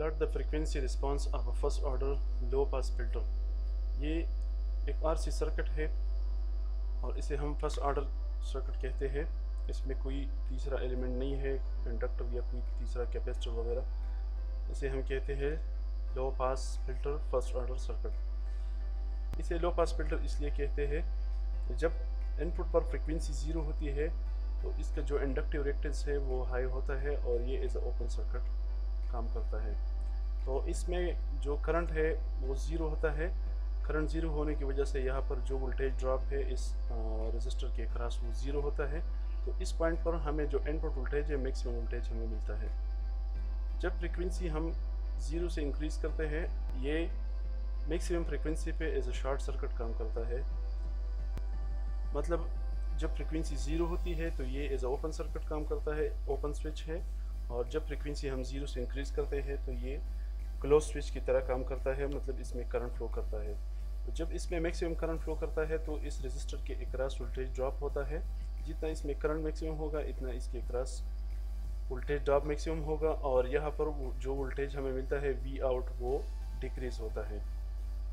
Plot the frequency response of a first order low pass filter ये एक RC circuit है, और इसे हम फ़र्स्ट ऑर्डर सर्किट कहते हैं। इसमें कोई तीसरा एलिमेंट नहीं है इंडक्टर या कोई तीसरा कैपेसिटर वगैरह। इसे हम कहते हैं low pass filter first order circuit इसे लो पास फ़िल्टर इसलिए कहते हैं जब इनपुट पर फ्रिक्वेंसी ज़ीरो होती है तो इसका जो इंडक्टिव रिएक्टेंस है, वो हाई होता है, और ये एज ओपन सर्किट काम करता है। तो इसमें जो करंट है, वो ज़ीरो होता है। करंट ज़ीरो होने की वजह से यहाँ पर जो वोल्टेज ड्रॉप है, इस रजिस्टर के क्रॉस वो ज़ीरो होता है। तो इस पॉइंट पर हमें जो इनपुट वोल्टेज है मैक्सिमम वोल्टेज हमें मिलता है। जब फ्रिक्वेंसी हम ज़ीरो से इंक्रीज़ करते हैं, ये मैक्सिमम फ्रिक्वेंसी पे एज अ शॉर्ट सर्किट काम करता है। मतलब जब फ्रिक्वेंसी ज़ीरो होती है तो ये एज अ ओपन सर्किट काम करता है ओपन स्विच है। और जब फ्रिक्वेंसी हम ज़ीरो से इंक्रीज़ करते हैं तो ये क्लोज स्विच की तरह काम करता है मतलब इसमें करंट फ्लो करता है। तो जब इसमें मैक्सिमम करंट फ्लो करता है तो इस रजिस्टर के अक्रॉस वोल्टेज ड्रॉप होता है। जितना इसमें करंट मैक्सिमम होगा, इतना इसके अक्रॉस वोल्टेज ड्रॉप मैक्सिमम होगा और यहाँ पर जो वोल्टेज हमें मिलता है वी आउट वो डिक्रीज़ होता है।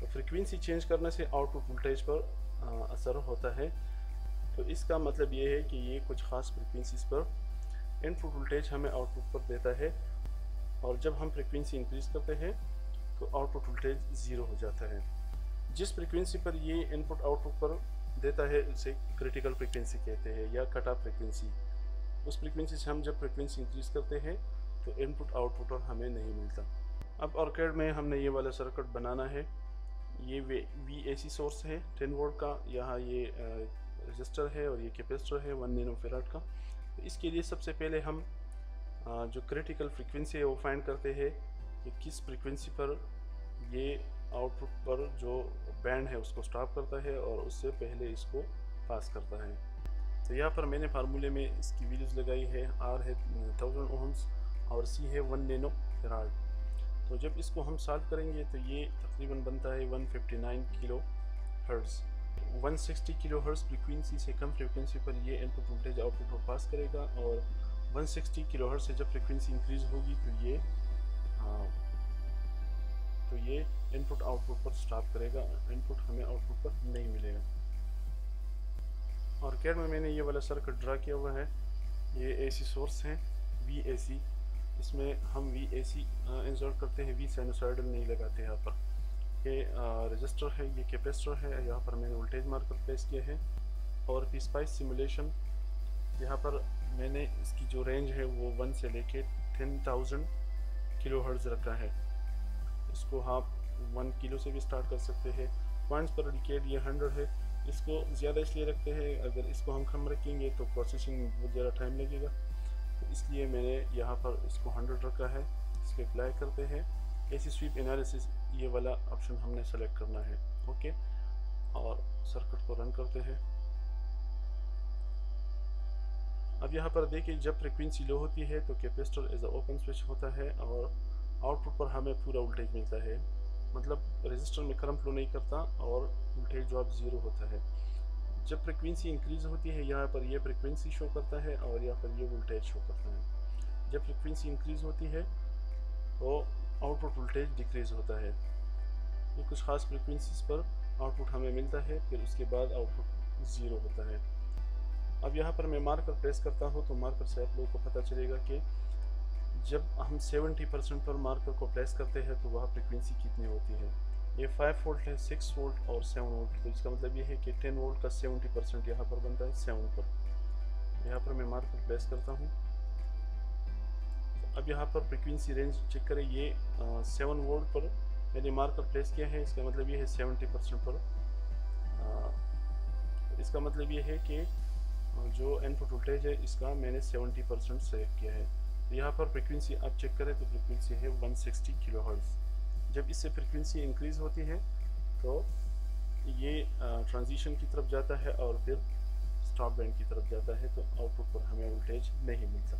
तो फ्रिक्वेंसी चेंज करने से आउटपुट वोल्टेज पर असर होता है। तो इसका मतलब ये है कि ये कुछ ख़ास फ्रिक्वेंसीज पर इनपुट वोल्टेज हमें आउटपुट पर देता है। और जब हम फ्रिक्वेंसी इंक्रीज़ करते हैं तो आउटपुट वोल्टेज ज़ीरो हो जाता है। जिस फ्रिक्वेंसी पर ये इनपुट आउटपुट पर देता है, उसे क्रिटिकल फ्रिक्वेंसी कहते हैं या कट ऑफ़ फ्रिक्वेंसी उस फ्रिक्वेंसी से हम जब फ्रिक्वेंसी इंक्रीज़ करते हैं तो इनपुट आउटपुट और हमें नहीं मिलता। अब ऑर्केड में हमने ये वाला सर्किट बनाना है। ये वे ए सी सोर्स है टेन वोल्ट का। यहाँ ये रजिस्टर है और ये कैपेसिटर है वन नैनो फेराट का। तो इसके लिए सबसे पहले हम जो क्रिटिकल फ्रिक्वेंसी है वो फाइंड करते हैं कि किस फ्रिक्वेंसी पर ये आउटपुट पर जो बैंड है उसको स्टॉप करता है और उससे पहले इसको पास करता है। तो यहाँ पर मैंने फार्मूले में इसकी वैल्यूज़ लगाई है। आर है थाउज़ेंड ओम्स और सी है वन नैनो फेराड तो जब इसको हम सॉल्व करेंगे तो ये तकरीबन बनता है 159 kilo hertz 160 kilo hertz frequency से कम फ्रीक्वेंसी पर ये इनपुट वोल्टेज आउटपुट पर पास करेगा और 160 किलो हर्ट्ज़ से जब फ्रीक्वेंसी इंक्रीज़ होगी तो ये आ, तो ये इनपुट आउटपुट पर स्टॉप करेगा इनपुट हमें आउटपुट पर नहीं मिलेगा। और कैड में मैंने ये वाला सर्किट ड्रा किया हुआ है ये एसी सोर्स हैं वी ए सी इसमें हम वी ए सी इंस्टॉल करते हैं वी साइनोसाइडल नहीं लगाते यहाँ पर। ये रजिस्टर है ये कैपेसिटर है यहाँ पर मैंने वोल्टेज मार्कर प्लेस किया है। और पी स्पाइस सिमुलेशन यहाँ पर मैंने इसकी जो रेंज है वो वन से लेके टेन थाउज़ेंड किलो हर्ज रखा है। इसको आप वन किलो से भी स्टार्ट कर सकते हैं। पॉइंट्स पर डिकेट ये हंड्रेड है। इसको ज़्यादा इसलिए रखते हैं, अगर इसको हम कम रखेंगे तो प्रोसेसिंग बहुत ज़्यादा टाइम लगेगा। तो इसलिए मैंने यहाँ पर इसको हंड्रेड रखा है। इसको अप्लाई करते हैं। एसी स्वीप एनालिसिस ये वाला ऑप्शन हमने सेलेक्ट करना है। ओके और सर्किट को रन करते हैं। अब यहाँ पर देखिए, जब फ्रिक्वेंसी लो होती है तो capacitor as a open switch होता है और आउटपुट पर हमें पूरा वोल्टेज मिलता है। मतलब रजिस्टर में करंट फ्लो नहीं करता और वोल्टेज ड्रॉप ज़ीरो होता है। जब फ्रिक्वेंसी इंक्रीज़ होती है, यहाँ पर यह फ्रिक्वेंसी शो करता है और यहाँ पर यह वोल्टेज शो करता है। जब फ्रिक्वेंसी इंक्रीज़ होती है तो आउटपुट वोल्टेज डिक्रीज़ होता है। ये कुछ ख़ास फ्रिक्वेंसीज पर आउटपुट हमें मिलता है, फिर उसके बाद आउटपुट ज़ीरो होता है। अब यहाँ पर मैं मार्कर प्रेस करता हूँ तो मार्कर से आप लोगों को पता चलेगा कि जब हम 70 परसेंट पर मार्कर को प्रेस करते हैं तो वह फ्रिक्वेंसी कितनी होती है। ये 5 वोल्ट है 6 वोल्ट और 7 वोल्ट तो इसका मतलब ये है कि 10 वोल्ट का 70 परसेंट यहाँ पर बनता है 7 पर। यहाँ पर मैं मार्कर प्रेस करता हूँ। अब यहाँ पर फ्रिक्वेंसी रेंज चेक करें। ये सेवन वोल्ट पर मैंने मार्कर प्लेस किया है। इसका मतलब ये है 70 परसेंट पर। आ, इसका मतलब ये है कि जो इनपुट वोल्टेज है, इसका मैंने 70 परसेंट सेव किया है। तो यहाँ पर फ्रिक्वेंसी आप चेक करें तो फ्रिक्वेंसी है 160 किलो जब इससे फ्रिक्वेंसी इंक्रीज़ होती है तो ये ट्रांजिशन की तरफ़ जाता है और फिर स्टॉप बैंड की तरफ़ जाता है तो आउटपुट पर हमें वोल्टेज नहीं मिलता।